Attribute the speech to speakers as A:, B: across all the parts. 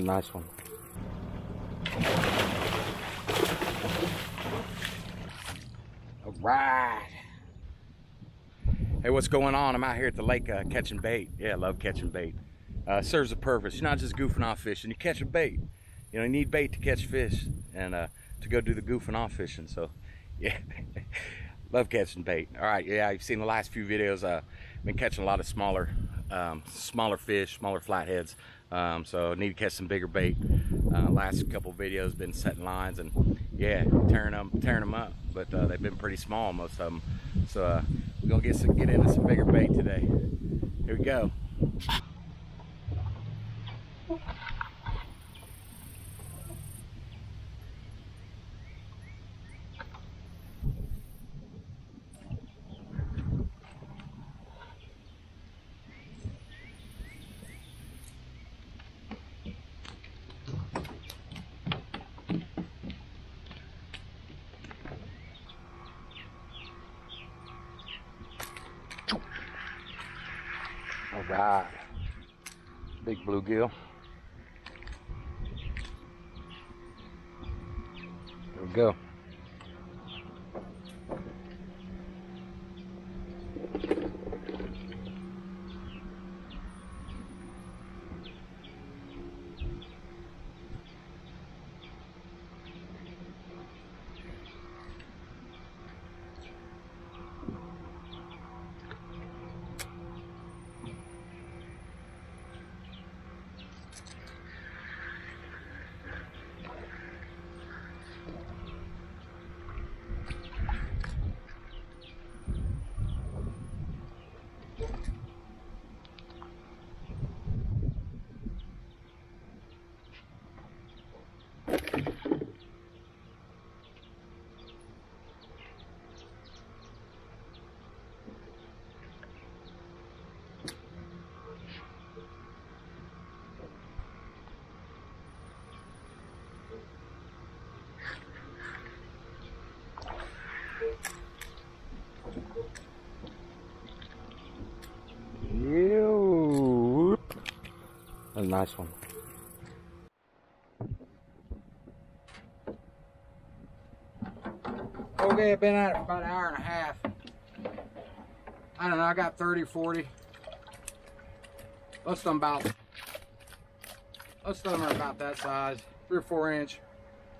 A: nice one. All right. Hey, what's going on? I'm out here at the lake uh, catching bait. Yeah, I love catching bait. Uh, serves a purpose. You're not just goofing off fishing. You catch a bait. You know, you need bait to catch fish and uh, to go do the goofing off fishing. So, yeah, love catching bait. All right, yeah, you've seen the last few videos. Uh, been catching a lot of smaller, um, smaller fish, smaller flatheads. Um, so need to catch some bigger bait. Uh, last couple videos been setting lines and yeah, tearing them, tearing them up. But uh, they've been pretty small, most of them. So uh, we're gonna get some, get into some bigger bait today. Here we go. Right. Big bluegill. There we go. A nice one. Okay, I've been at it about an hour and a half. I don't know, I got 30, 40. Most of them about, most of them are about that size, three or four inch.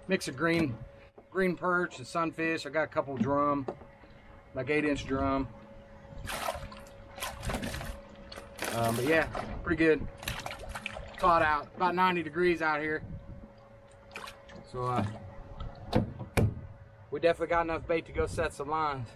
A: Mix of green, green perch and sunfish. I got a couple drum, like eight inch drum. Um, but yeah, pretty good. Caught out, about 90 degrees out here. So uh, we definitely got enough bait to go set some lines.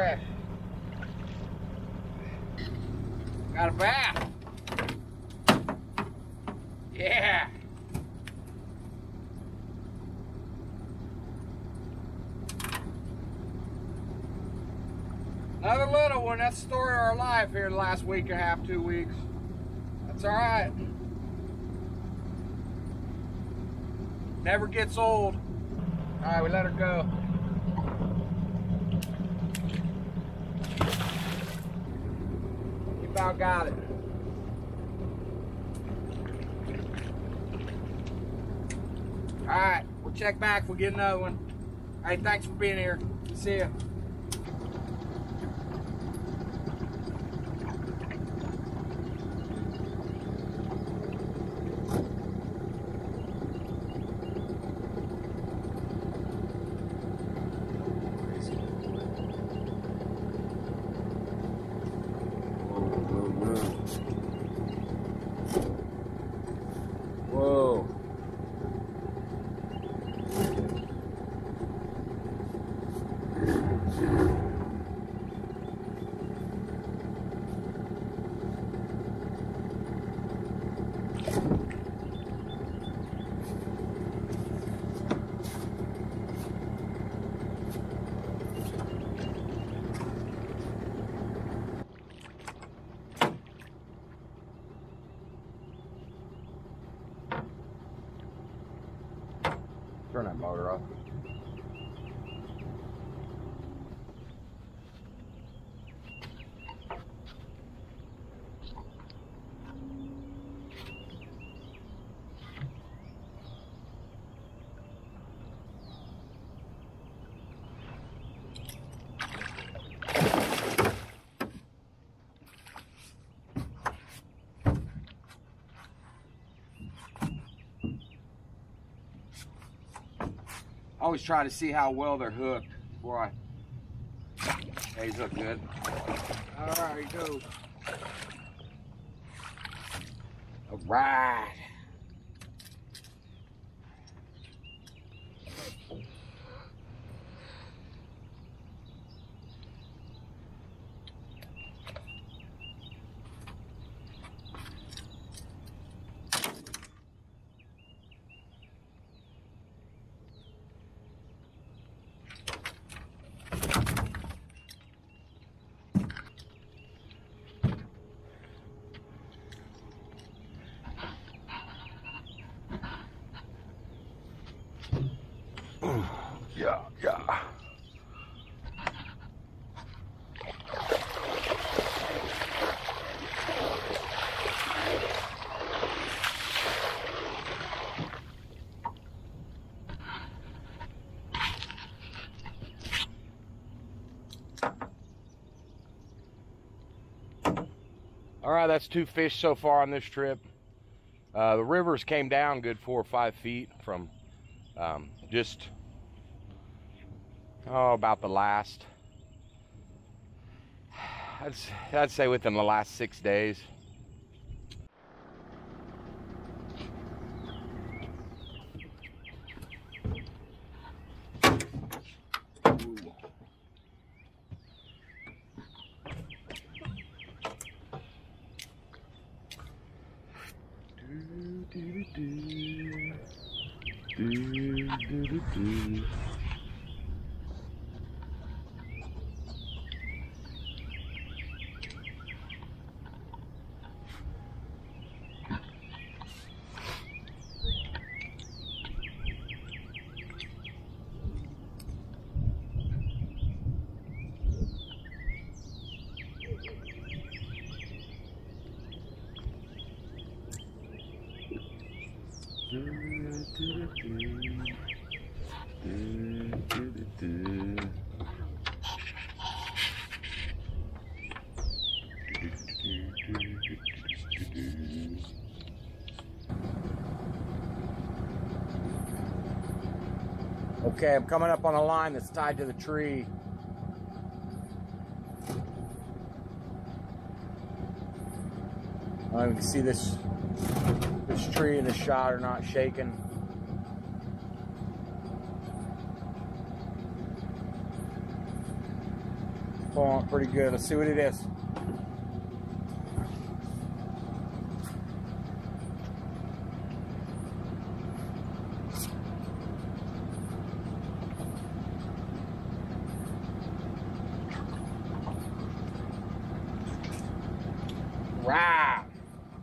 A: Pretty. Got a bass. Yeah. Another little one. That's the story of our life here the last week and a half, two weeks. That's all right. Never gets old. All right, we let her go. About got it. All right, we'll check back. We'll get another one. Hey, thanks for being here. See ya. Turn that motor off. I always try to see how well they're hooked before I. Hey, he's hooked good. All right, go. All right. Yeah, yeah. All right, that's two fish so far on this trip. Uh, the rivers came down good four or five feet from um, just oh about the last I'd, I'd say within the last six days do, do, do, do. Okay, I'm coming up on a line that's tied to the tree. I don't see this this tree and the shot are not shaking. Pulling pretty good. Let's see what it is.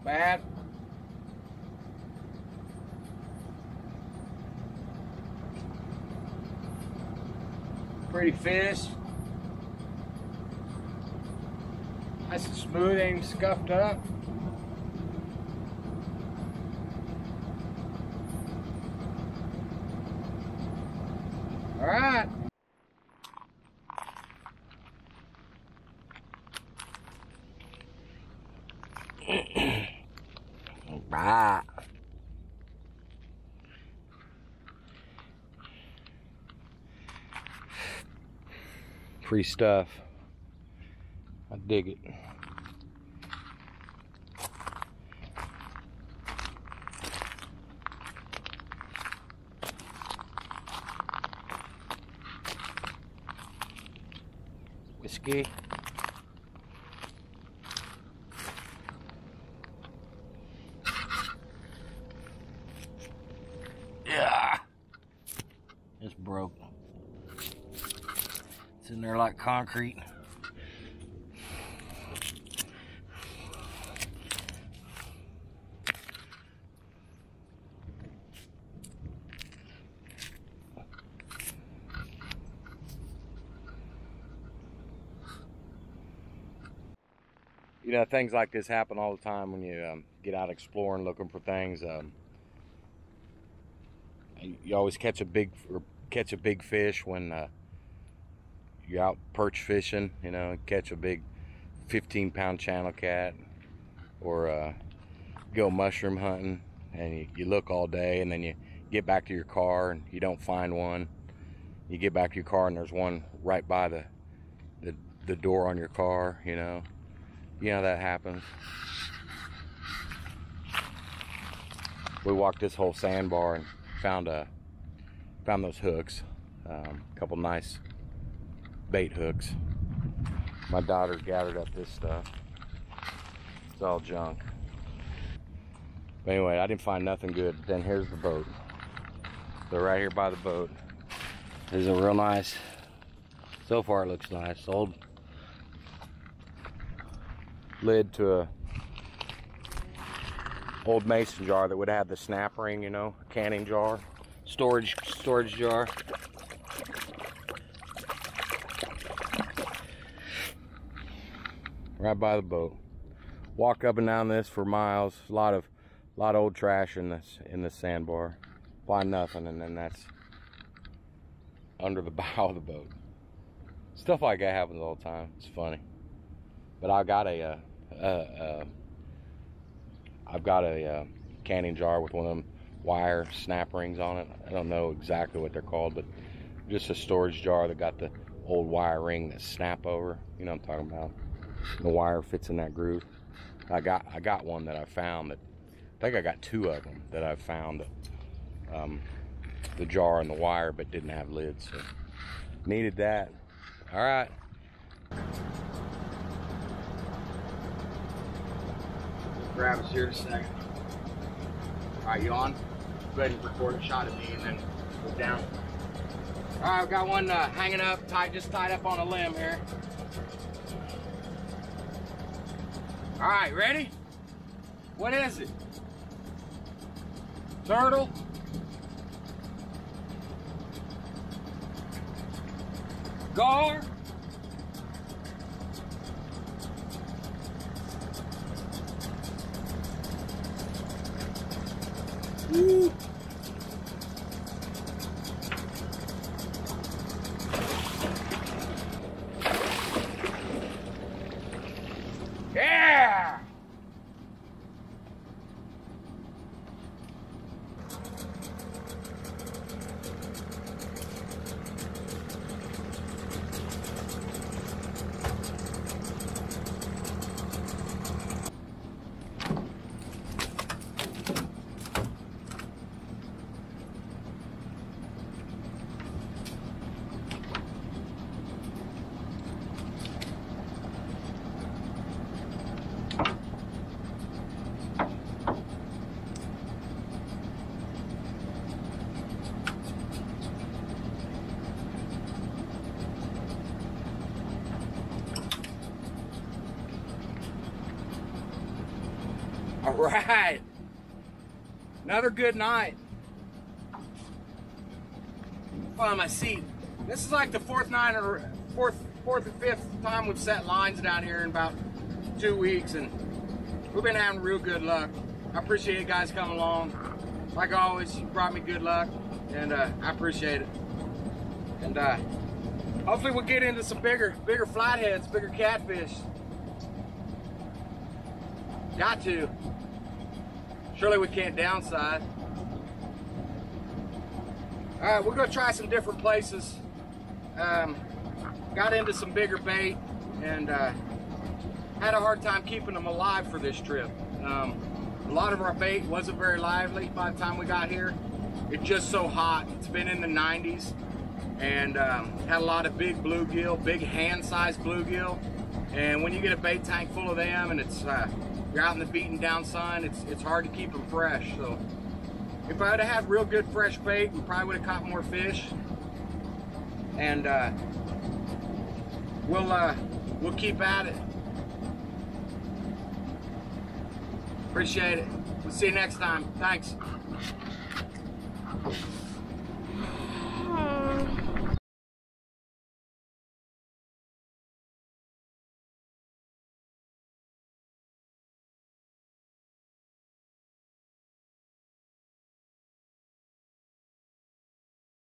A: Bad. Pretty fish. And smooth, ain't scuffed up. All right. Right. Free stuff. Dig it. Whiskey. Yeah. It's broke. It's in there like concrete. you know, things like this happen all the time when you um, get out exploring, looking for things. Um, you always catch a big or catch a big fish when uh, you're out perch fishing. You know, catch a big 15 pound channel cat, or uh, go mushroom hunting, and you, you look all day, and then you get back to your car and you don't find one. You get back to your car and there's one right by the the, the door on your car. You know, you know that happens. We walked this whole sandbar and found a found those hooks, um, a couple nice bait hooks. My daughter gathered up this stuff. It's all junk. But anyway, I didn't find nothing good. Then here's the boat. So right here by the boat This is a real nice. So far, it looks nice. Old lid to a old mason jar that would have the snap ring, you know, canning jar, storage storage jar. Right by the boat. Walk up and down this for miles. A lot of a lot of old trash in this in this sandbar. Find nothing, and then that's under the bow of the boat. Stuff like that happens all the time. It's funny. But I got a, uh, uh, I've got a uh, canning jar with one of them wire snap rings on it. I don't know exactly what they're called, but just a storage jar that got the old wire ring that snap over. You know what I'm talking about. The wire fits in that groove. I got I got one that I found that I think I got two of them that I found that um, the jar and the wire but didn't have lids. So needed that. All right. Grab us here in a second. All right, you on? Go ahead and record a shot of me and then go down. All right, I've got one uh, hanging up, tied, just tied up on a limb here. All right, ready? What is it? Turtle? Gar? right. Another good night. Find my seat. This is like the fourth night or fourth, fourth or fifth time we've set lines down here in about two weeks, and we've been having real good luck. I appreciate you guys coming along. Like always, you brought me good luck, and uh, I appreciate it. And uh, hopefully we'll get into some bigger, bigger flatheads, bigger catfish. Got to. Surely we can't downside. All right, we're gonna try some different places. Um, got into some bigger bait and uh, had a hard time keeping them alive for this trip. Um, a lot of our bait wasn't very lively by the time we got here. It's just so hot. It's been in the 90s and um, had a lot of big bluegill, big hand-sized bluegill. And when you get a bait tank full of them and it's uh, you're out in the beaten down sun, it's it's hard to keep them fresh. So if I would have had real good fresh bait, we probably would have caught more fish. And uh, we'll uh, we'll keep at it. Appreciate it. We'll see you next time. Thanks.